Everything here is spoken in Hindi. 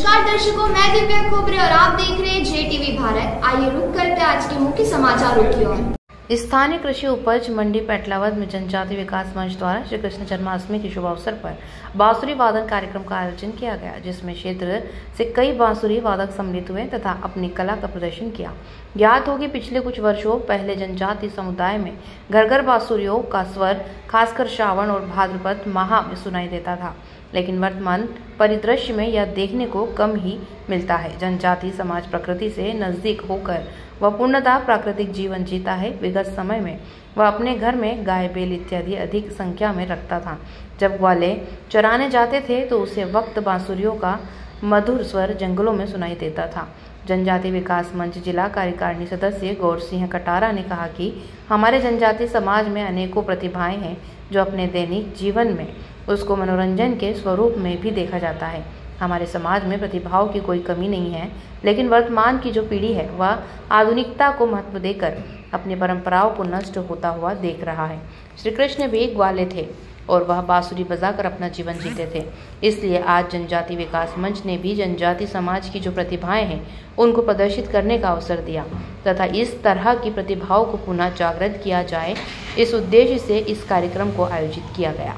नमस्कार दर्शकों, मैं दिव्या खोबरे और आप देख रहे हैं जे टीवी भारत। आइए रुक करते आज के मुख्य समाचारों की ओर। स्थानीय कृषि उपज मंडी पेटलावद में जनजाति विकास मंच द्वारा श्री कृष्ण जन्माष्टमी के शुभ अवसर पर बांसुरी वादन कार्यक्रम का आयोजन किया गया, जिसमें क्षेत्र से कई बांसुरी वादक सम्मिलित हुए तथा अपनी कला का प्रदर्शन किया। ज्ञात हो कि पिछले कुछ वर्षों पहले जनजाति समुदाय में घर घर बांसुरियों का स्वर, खासकर श्रावण और भाद्रपद माह में सुनाई देता था। लेकिन वर्तमान परिदृश्य में यह देखने को कम ही मिलता है। जनजाति समाज प्रकृति से नज़दीक होकर वह पूर्णतः प्राकृतिक जीवन जीता है, विगत समय में वह अपने घर में गाय, बेल इत्यादि अधिक संख्या में रखता था। जब ग्वाले चराने जाते थे तो उसे वक्त बांसुरियों का मधुर स्वर जंगलों में सुनाई देता था। जनजाति विकास मंच जिला कार्यकारिणी सदस्य गौर सिंह कटारा ने कहा कि हमारे जनजाति समाज में अनेकों प्रतिभाएँ हैं जो अपने दैनिक जीवन में उसको मनोरंजन के स्वरूप में भी देखा जाता है। हमारे समाज में प्रतिभाओं की कोई कमी नहीं है, लेकिन वर्तमान की जो पीढ़ी है, वह आधुनिकता को महत्व देकर अपनी परंपराओं को नष्ट होता हुआ देख रहा है। श्री कृष्ण भी ग्वाले थे और वह बांसुरी बजाकर अपना जीवन जीते थे। इसलिए आज जनजाति विकास मंच ने भी जनजाति समाज की जो प्रतिभाएँ हैं, उनको प्रदर्शित करने का अवसर दिया तथा इस तरह की प्रतिभाओं को पुनः जागृत किया जाए, इस उद्देश्य से इस कार्यक्रम को आयोजित किया गया।